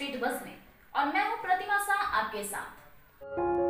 Street बस में। और मैं हूँ प्रतिमा शाह आपके साथ।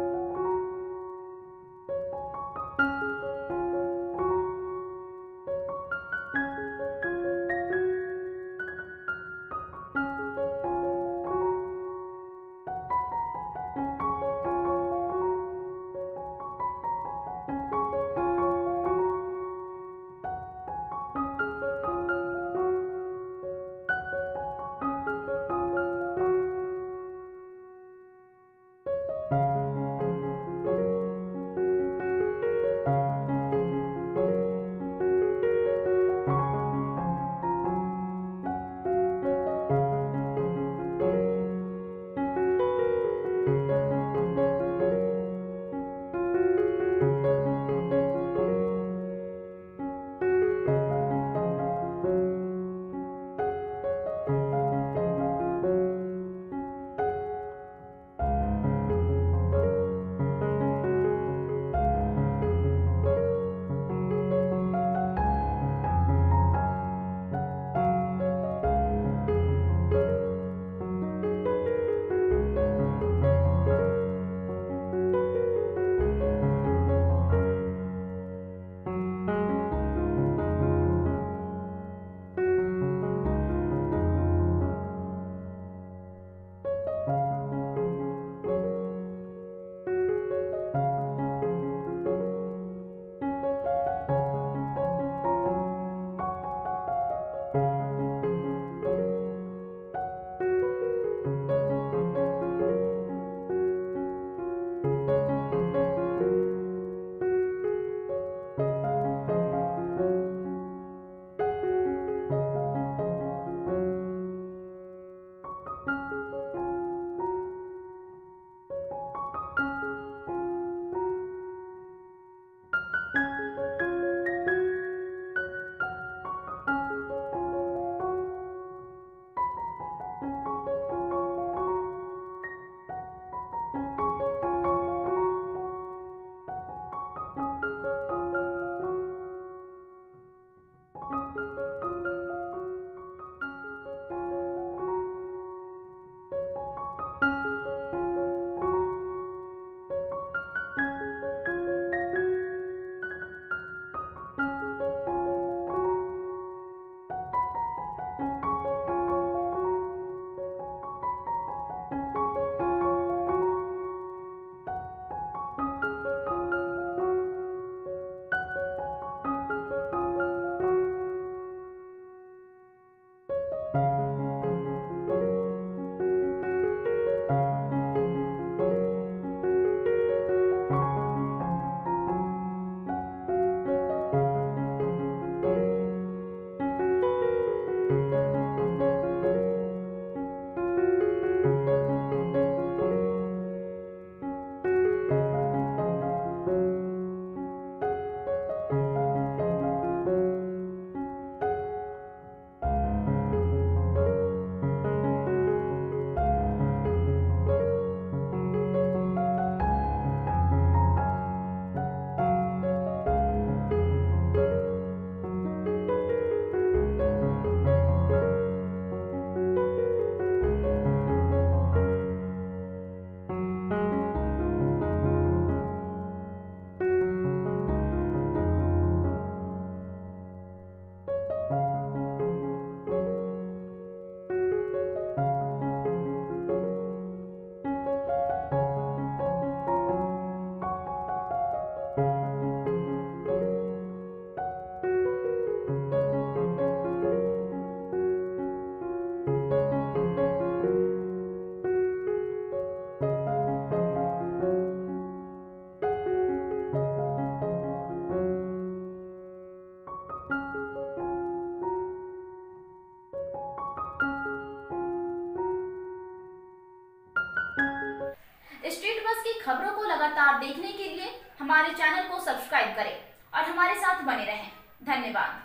खबरों को लगातार देखने के लिए हमारे चैनल को सब्सक्राइब करें और हमारे साथ बने रहें। धन्यवाद।